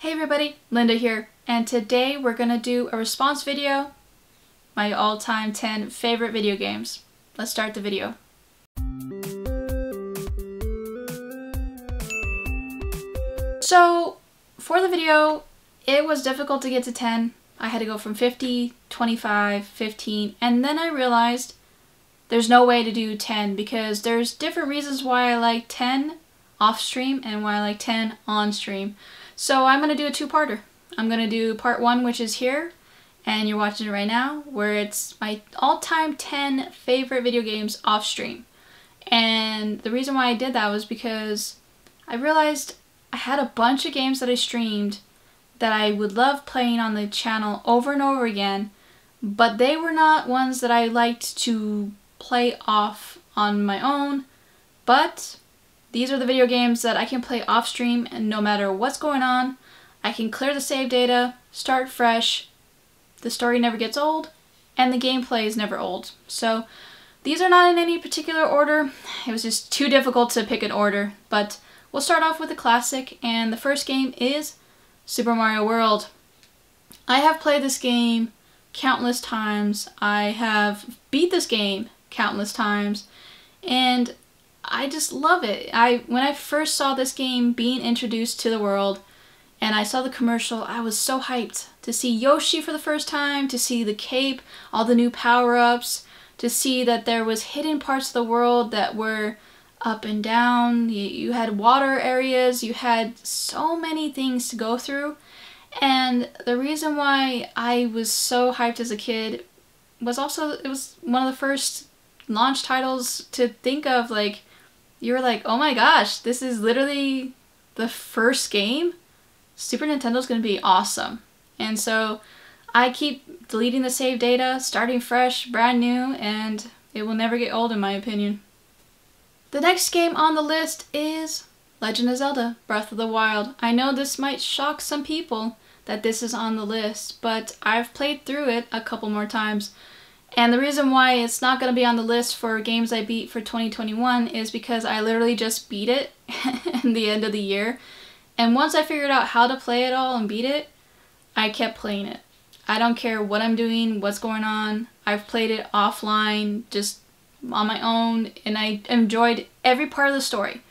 Hey everybody, Linda here, and today we're gonna do a response video, my all-time 10 favorite video games. Let's start the video. So, for the video, it was difficult to get to 10. I had to go from 50, 25, 15, and then I realized there's no way to do 10 because there's different reasons why I like 10 off stream and why I like 10 on stream. So I'm going to do a two-parter. I'm going to do part one, which is here, and you're watching it right now, where it's my all-time 10 favorite video games off stream. And the reason why I did that was because I realized I had a bunch of games that I streamed that I would love playing on the channel over and over again, but they were not ones that I liked to play off on my own. But these are the video games that I can play off stream and no matter what's going on, I can clear the save data, start fresh, the story never gets old, and the gameplay is never old. So these are not in any particular order. It was just too difficult to pick an order, but we'll start off with a classic, and the first game is Super Mario World. I have played this game countless times. I have beat this game countless times, and I just love it. I when I first saw this game being introduced to the world and I saw the commercial, I was so hyped to see Yoshi for the first time, to see the cape, all the new power-ups, to see that there was hidden parts of the world that were up and down. You, you had water areas, you had so many things to go through. And the reason why I was so hyped as a kid was also it was one of the first launch titles to think of like you were like, oh my gosh, this is literally the first game. Super Nintendo's going to be awesome. And so I keep deleting the save data, starting fresh, brand new, and it will never get old in my opinion. The next game on the list is Legend of Zelda Breath of the Wild. I know this might shock some people that this is on the list, but I've played through it a couple more times. And the reason why it's not going to be on the list for games I beat for 2021 is because I literally just beat it in the end of the year. And once I figured out how to play it all and beat it, I kept playing it. I don't care what I'm doing, what's going on. I've played it offline, just on my own, and I enjoyed every part of the story.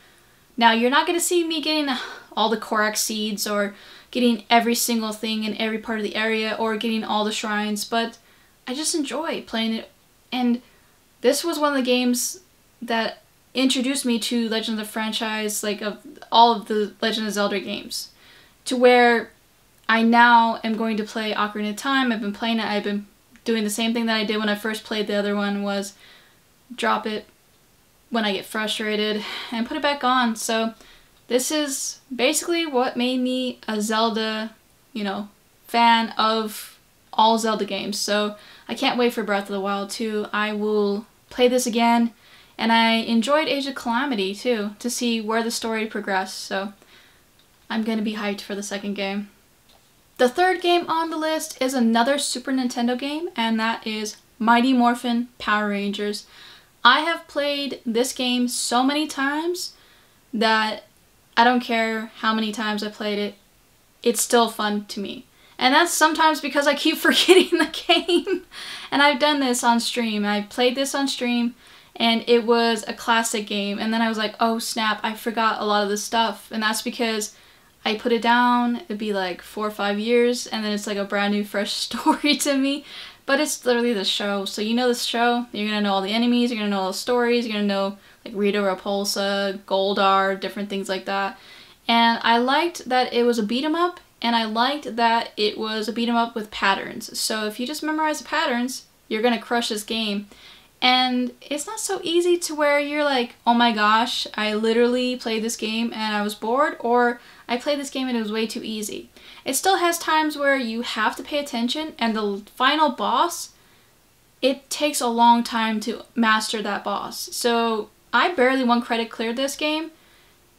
Now, you're not going to see me getting all the Korok seeds or getting every single thing in every part of the area or getting all the shrines, but I just enjoy playing it. And this was one of the games that introduced me to Legend of the franchise, like of all of the Legend of Zelda games, to where I now am going to play Ocarina of Time. I've been playing it. I've been doing the same thing that I did when I first played the other one was drop it when I get frustrated and put it back on. So this is basically what made me a Zelda, you know, fan of all Zelda games. So I can't wait for Breath of the Wild 2. I will play this again. And I enjoyed Age of Calamity too, to see where the story progressed. So I'm going to be hyped for the second game. The third game on the list is another Super Nintendo game, and that is Mighty Morphin Power Rangers. I have played this game so many times that I don't care how many times I played it, it's still fun to me. And that's sometimes because I keep forgetting the game. and I've done this on stream. I played this on stream and it was a classic game. And then I was like, oh snap, I forgot a lot of the stuff. And that's because I put it down, it'd be like four or five years, and then it's like a brand new fresh story to me. But it's literally the show. So you know the show, you're gonna know all the enemies, you're gonna know all the stories, you're gonna know like Rita Repulsa, Goldar, different things like that. And I liked that it was a beat 'em up and I liked that it was a beat 'em up with patterns. So if you just memorize the patterns, you're gonna crush this game. And it's not so easy to where you're like, oh my gosh, I literally played this game and I was bored, or I played this game and it was way too easy. It still has times where you have to pay attention, and the final boss, it takes a long time to master that boss. So I barely one credit cleared this game,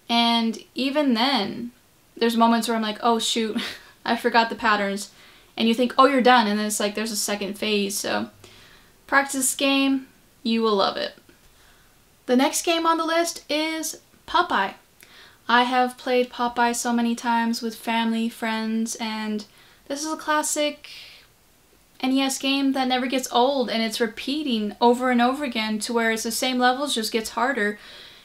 and even then, there's moments where I'm like, oh shoot, I forgot the patterns. And you think, oh, you're done. And then it's like, there's a second phase. So practice this game, you will love it. The next game on the list is Popeye. I have played Popeye so many times with family, friends, and this is a classic NES game that never gets old and it's repeating over and over again to where it's the same levels just gets harder.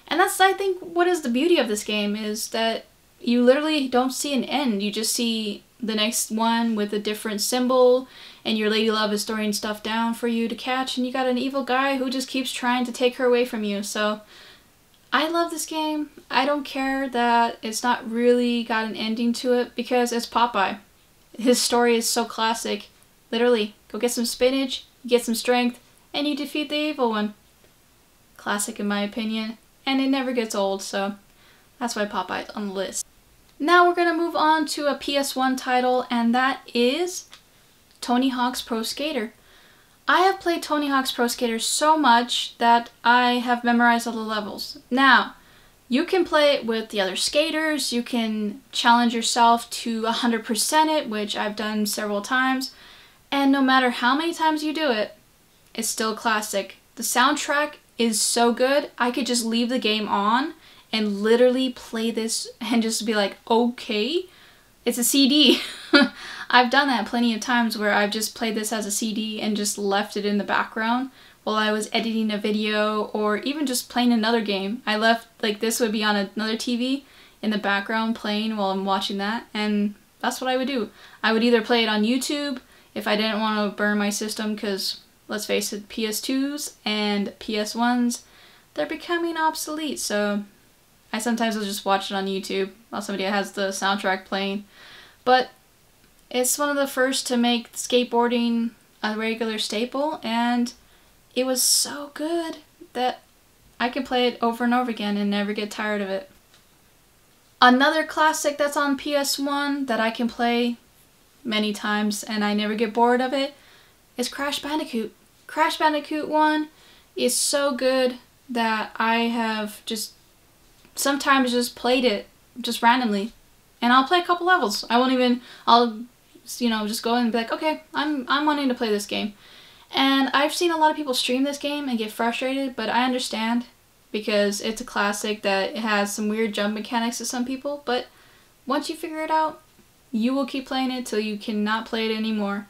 And that's I think what is the beauty of this game is that you literally don't see an end. You just see the next one with a different symbol and your lady love is throwing stuff down for you to catch and you got an evil guy who just keeps trying to take her away from you. So I love this game. I don't care that it's not really got an ending to it because it's Popeye. His story is so classic Literally, go get some spinach, get some strength, and you defeat the evil one. Classic in my opinion, and it never gets old, so that's why Popeye's on the list. Now we're going to move on to a PS1 title, and that is Tony Hawk's Pro Skater. I have played Tony Hawk's Pro Skater so much that I have memorized all the levels. Now, you can play it with the other skaters, you can challenge yourself to 100% it, which I've done several times. And no matter how many times you do it, it's still classic. The soundtrack is so good, I could just leave the game on and literally play this and just be like, okay, it's a CD. I've done that plenty of times where I've just played this as a CD and just left it in the background while I was editing a video or even just playing another game. I left, like, this would be on another TV in the background playing while I'm watching that, and that's what I would do. I would either play it on YouTube if I didn't want to burn my system because let's face it, PS2s and PS1s, they're becoming obsolete. So I sometimes will just watch it on YouTube while somebody has the soundtrack playing. But it's one of the first to make skateboarding a regular staple, and it was so good that I can play it over and over again and never get tired of it. Another classic that's on PS1 that I can play many times and I never get bored of it is Crash Bandicoot. Crash Bandicoot 1 is so good that I have just sometimes just played it just randomly. And I'll play a couple levels. I won't even I'll you know just go and be like, "Okay, I'm I'm wanting to play this game." And I've seen a lot of people stream this game and get frustrated, but I understand because it's a classic that has some weird jump mechanics to some people, but once you figure it out, you will keep playing it till you cannot play it anymore.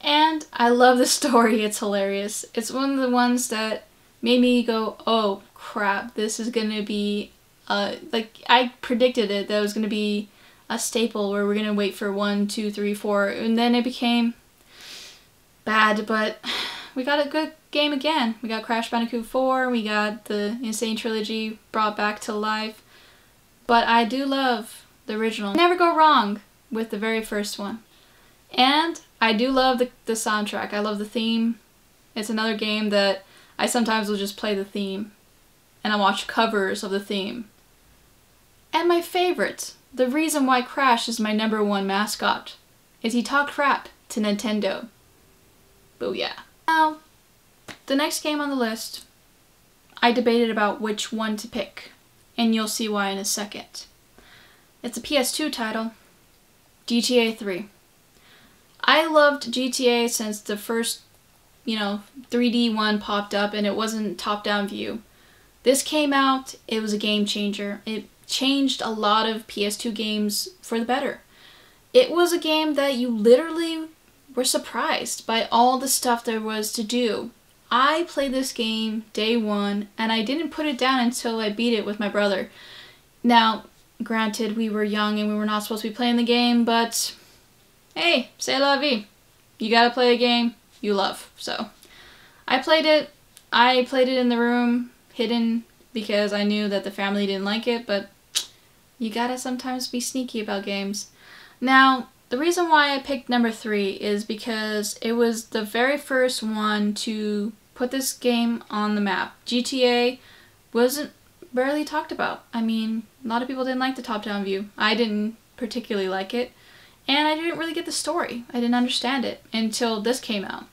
And I love the story, it's hilarious. It's one of the ones that made me go, oh crap, this is gonna be, uh, like, I predicted it that it was gonna be a staple where we're gonna wait for one, two, three, four, and then it became bad, but we got a good game again. We got Crash Bandicoot 4, we got the N. Sane Trilogy brought back to life, but I do love the original. Never go wrong with the very first one. And I do love the, the soundtrack. I love the theme. It's another game that I sometimes will just play the theme and I watch covers of the theme. And my favorite, the reason why Crash is my number one mascot, is he talked crap to Nintendo. Booyah. Now, the next game on the list, I debated about which one to pick, and you'll see why in a second. It's a PS2 title, GTA 3. I loved GTA since the first, you know, 3D one popped up and it wasn't top-down view. This came out, it was a game changer. It changed a lot of PS2 games for the better. It was a game that you literally were surprised by all the stuff there was to do. I played this game day one and I didn't put it down until I beat it with my brother. Now, Granted, we were young and we were not supposed to be playing the game, but hey, c'est la vie. You gotta play a game you love. So I played it. I played it in the room, hidden, because I knew that the family didn't like it, but you gotta sometimes be sneaky about games. Now, the reason why I picked number three is because it was the very first one to put this game on the map. GTA wasn't barely talked about. I mean, a lot of people didn't like the top-down view. I didn't particularly like it, and I didn't really get the story. I didn't understand it until this came out.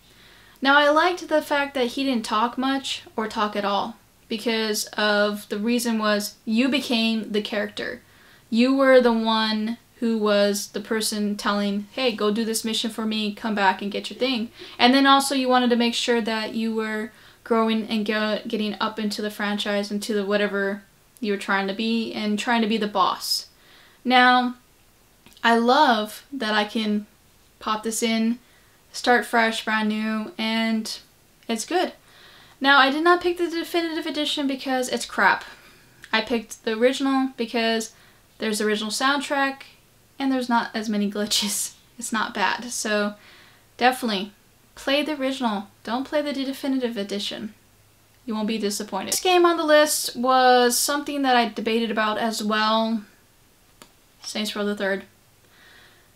Now, I liked the fact that he didn't talk much or talk at all because of the reason was you became the character. You were the one who was the person telling, hey, go do this mission for me, come back and get your thing. And then also you wanted to make sure that you were growing and getting up into the franchise, into the whatever you were trying to be and trying to be the boss. Now, I love that I can pop this in, start fresh, brand new, and it's good. Now, I did not pick the definitive edition because it's crap. I picked the original because there's the original soundtrack and there's not as many glitches. It's not bad. So, definitely play the original. Don't play the definitive edition. You won't be disappointed. This game on the list was something that I debated about as well. Saints Row the Third.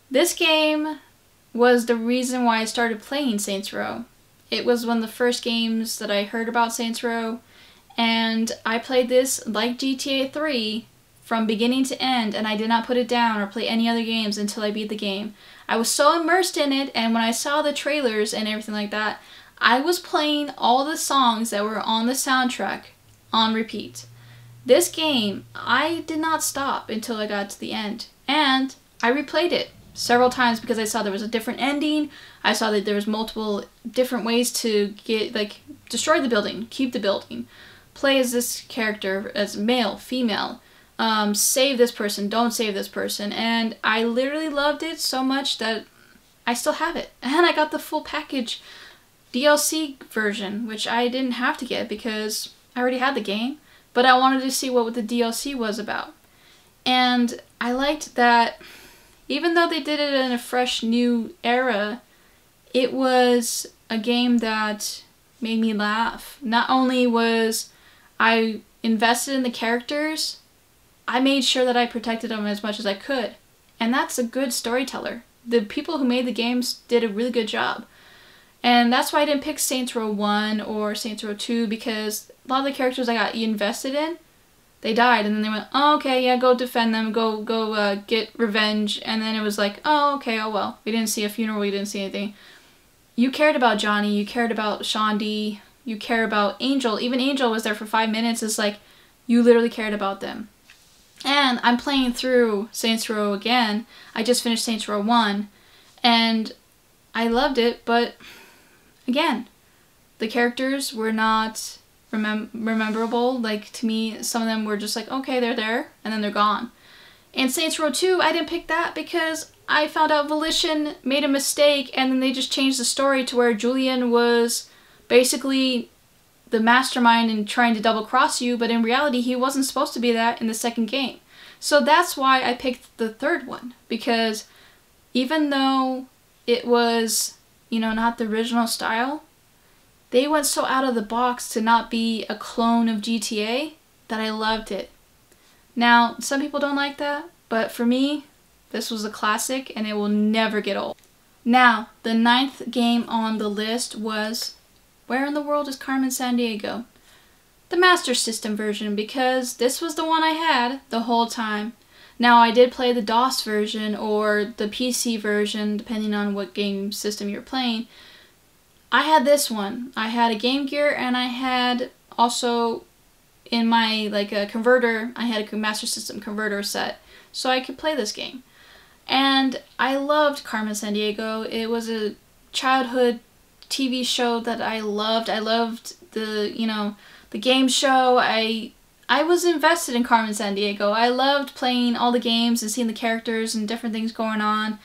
This game was the reason why I started playing Saints Row. It was one of the first games that I heard about Saints Row, and I played this like GTA 3 from beginning to end, and I did not put it down or play any other games until I beat the game. I was so immersed in it, and when I saw the trailers and everything like that, I was playing all the songs that were on the soundtrack on repeat. This game, I did not stop until I got to the end, and I replayed it several times because I saw there was a different ending. I saw that there was multiple different ways to get like destroy the building, keep the building, play as this character as male, female, um, save this person, don't save this person, and I literally loved it so much that I still have it, and I got the full package DLC version, which I didn't have to get because I already had the game, but I wanted to see what the DLC was about. And I liked that even though they did it in a fresh new era, it was a game that made me laugh. Not only was I invested in the characters, I made sure that I protected them as much as I could. And that's a good storyteller. The people who made the games did a really good job. And that's why I didn't pick Saints Row 1 or Saints Row 2 because a lot of the characters I got invested in, they died and then they went, oh, okay, yeah, go defend them, go go uh, get revenge. And then it was like, oh, okay, oh well. We didn't see a funeral, we didn't see anything. You cared about Johnny, you cared about Shaundi, you care about Angel. Even Angel was there for five minutes. It's like, you literally cared about them. And I'm playing through Saints Row again. I just finished Saints Row 1. And I loved it, but again, the characters were not remem- rememberable. Like to me, some of them were just like, okay, they're there, and then they're gone. And Saints Row 2, I didn't pick that because I found out Volition made a mistake, and then they just changed the story to where Julius was basically the mastermind in trying to double cross you, but in reality, he wasn't supposed to be that in the second game. So that's why I picked the third one because even though it was you know, not the original style. They went so out of the box to not be a clone of GTA that I loved it. Now, some people don't like that, but for me, this was a classic and it will never get old. Now, the ninth game on the list was Where in the World is Carmen Sandiego? The Master System version because this was the one I had the whole time. Now, I did play the DOS version or the PC version, depending on what game system you're playing. I had this one. I had a Game Gear and I had also in my like a converter, I had a Master System converter set so I could play this game. And I loved Carmen Sandiego. It was a childhood TV show that I loved. I loved the, you know, the game show. I I was invested in Carmen Sandiego. I loved playing all the games and seeing the characters and different things going on.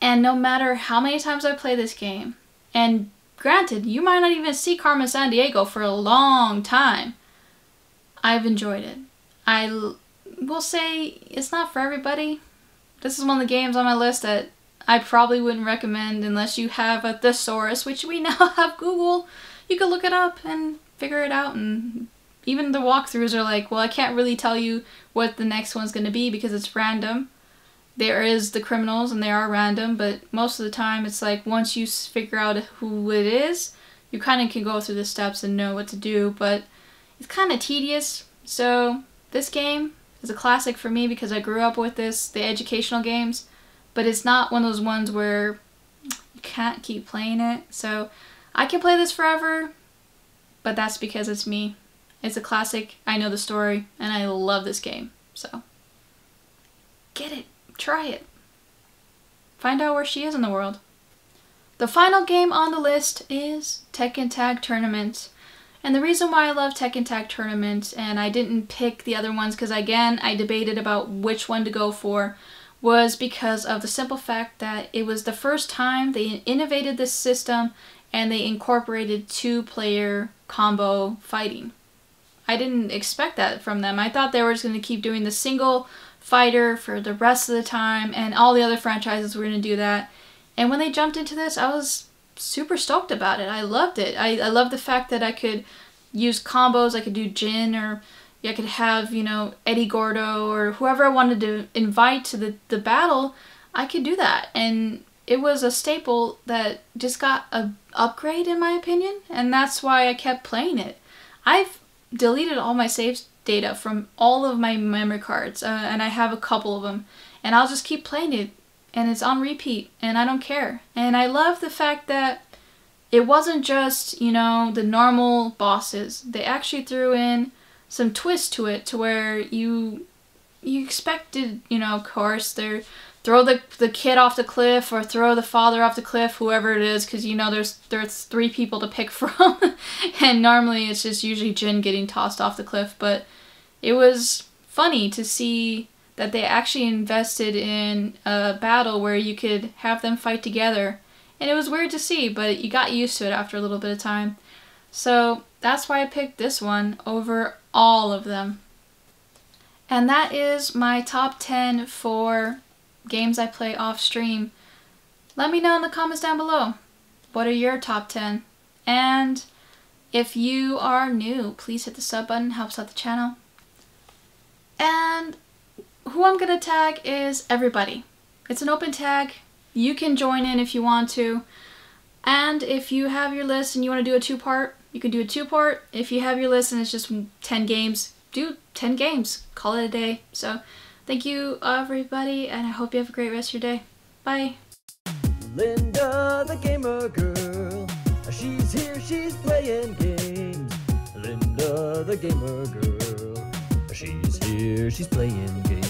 And no matter how many times I play this game, and granted, you might not even see Carmen Sandiego for a long time, I've enjoyed it. I will say it's not for everybody. This is one of the games on my list that I probably wouldn't recommend unless you have a thesaurus, which we now have Google. You can look it up and figure it out and even the walkthroughs are like, well, I can't really tell you what the next one's going to be because it's random. There is the criminals and they are random, but most of the time it's like once you figure out who it is, you kind of can go through the steps and know what to do, but it's kind of tedious. So this game is a classic for me because I grew up with this, the educational games, but it's not one of those ones where you can't keep playing it. So I can play this forever, but that's because it's me. It's a classic, I know the story, and I love this game. So, get it, try it. Find out where she is in the world. The final game on the list is Tekken Tag Tournament. And the reason why I love Tekken Tag Tournament and I didn't pick the other ones because again I debated about which one to go for was because of the simple fact that it was the first time they innovated this system and they incorporated two player combo fighting. I didn't expect that from them. I thought they were just going to keep doing the single fighter for the rest of the time and all the other franchises were going to do that. And when they jumped into this, I was super stoked about it. I loved it. I, I love the fact that I could use combos. I could do Jin or I could have, you know, Eddie Gordo or whoever I wanted to invite to the, the battle. I could do that. And it was a staple that just got a upgrade in my opinion. And that's why I kept playing it. I've deleted all my save data from all of my memory cards. Uh, and I have a couple of them. And I'll just keep playing it and it's on repeat and I don't care. And I love the fact that it wasn't just, you know, the normal bosses. They actually threw in some twist to it to where you you expected, you know, of course, they're throw the the kid off the cliff or throw the father off the cliff, whoever it is, because you know there's there's three people to pick from, and normally it's just usually Jin getting tossed off the cliff. But it was funny to see that they actually invested in a battle where you could have them fight together. And it was weird to see, but you got used to it after a little bit of time. So that's why I picked this one over all of them. And that is my top 10 for games I play off stream. Let me know in the comments down below. What are your top 10? And if you are new, please hit the sub button, helps out the channel. And who I'm gonna tag is everybody. It's an open tag. You can join in if you want to. And if you have your list and you want to do a two-part, you can do a two-part. If you have your list and it's just 10 games, do 10 games. Call it a day. So thank you everybody and I hope you have a great rest of your day. Bye. Linda the gamer girl. She's here, she's playing games. Linda the gamer girl. She's here, she's playing games.